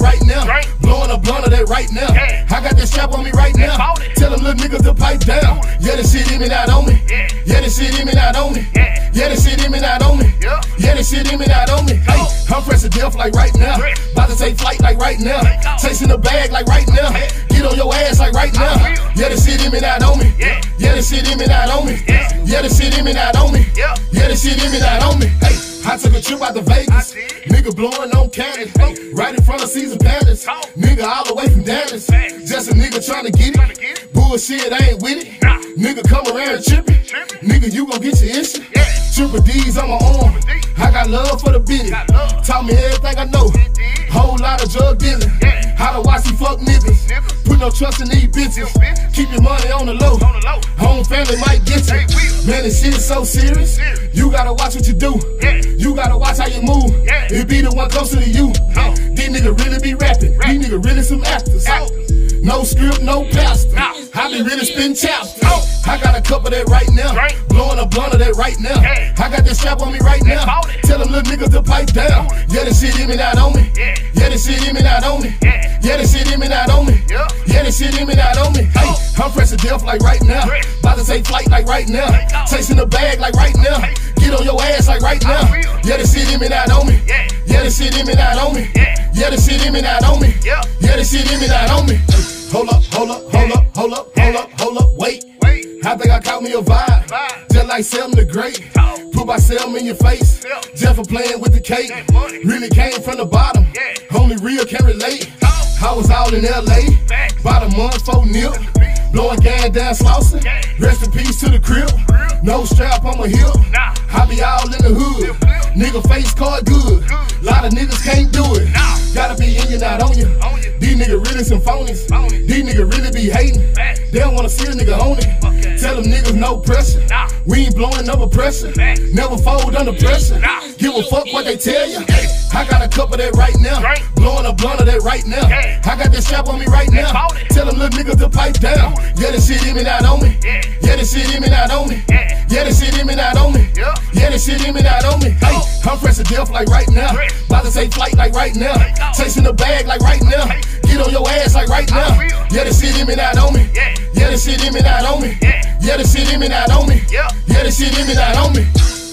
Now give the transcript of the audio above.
right now. Blowing a blunt of that right now. I got that strap on me right now. Tell them little niggas to pipe down. Yeah, the shit in me not on me. Yeah, the shit in me not on me. Yeah, the shit in me not on me. Yeah, the shit in me not on me. Hey, I'm pressing death like right now. About to take flight like right now. Chasing the bag like right now. Get on your ass like right now. Yeah, the shit in me not on me. Yeah, the shit in me not on me. Yeah, the shit in me not on me. Yeah, the shit in me not on me. Hey, I took a trip out to Vegas. Nigga blowing on caddies. Right in front of Caesar Palace. Nigga all the way from Dallas. Just a nigga trying to get it. Bullshit, I ain't with it. Nigga come around tripping. Nigga, you gon' get your issue. Triple D's on my arm. I got love for the bitty. Taught me everything I know. No trust in these bitches. Keep your money on the low. Home family might get you. Man, this shit is so serious. You gotta watch what you do. You gotta watch how you move. It be the one closer to you. These niggas really be rapping. These niggas really some actors. No script, no pastor. I be really spin chapters. I got a cup of that right now. Blowing a blunt of that right now. I got that strap on me right now. Tell them little niggas to pipe down. Yeah, the shit in me not on me. Yeah, the shit in me not on me. Yeah, the shit in me not on me. Yeah, the shit in me not on me. Hey, I'm pressing death like right now. About to take flight like right now. Chasing the bag like right now. Get on your ass like right now. Yeah, the shit in me not on me. Yeah, the shit in me not on me. Yeah, the shit in me not on me. Yeah, the shit in me not on me. Hold up, hold up, hold up, hold up, hold up, hold up, wait. I think I caught me a vibe. Just like Selma the Great. Put my Selma in your face. Just for playing with the cake. Really came from the bottom. Only real can relate. I was out in LA. About a month for nip. Blowing gas down Slauson. Rest in peace to the crib. No strap on my hip. I be all in the hood. Nigga face card good. Lot of niggas can't do it. Gotta be in you, not on you. These niggas really some phonies. These niggas really be hating. They don't wanna see a nigga on it. Tell them niggas no pressure. We ain't blowing up a pressure. Never fold under pressure. Give a fuck what they tell you. I got a cup of that right now. Blowing a blunt of that right now. I got that strap on me right now. Tell them little niggas to pipe down. Yeah, this shit in me not on me. Yeah, this shit in me not on me. Yeah, this shit in me not on me. Yeah, the shit in me not on me. Hey, I'm pressing death like right now. About to take flight like right now. Chasing the bag like right now. Get on your ass like right now. Yeah, the shit in me not on me. Yeah, the shit in me not on me. Yeah, the shit in me not on me. Yeah, the shit in me not on me.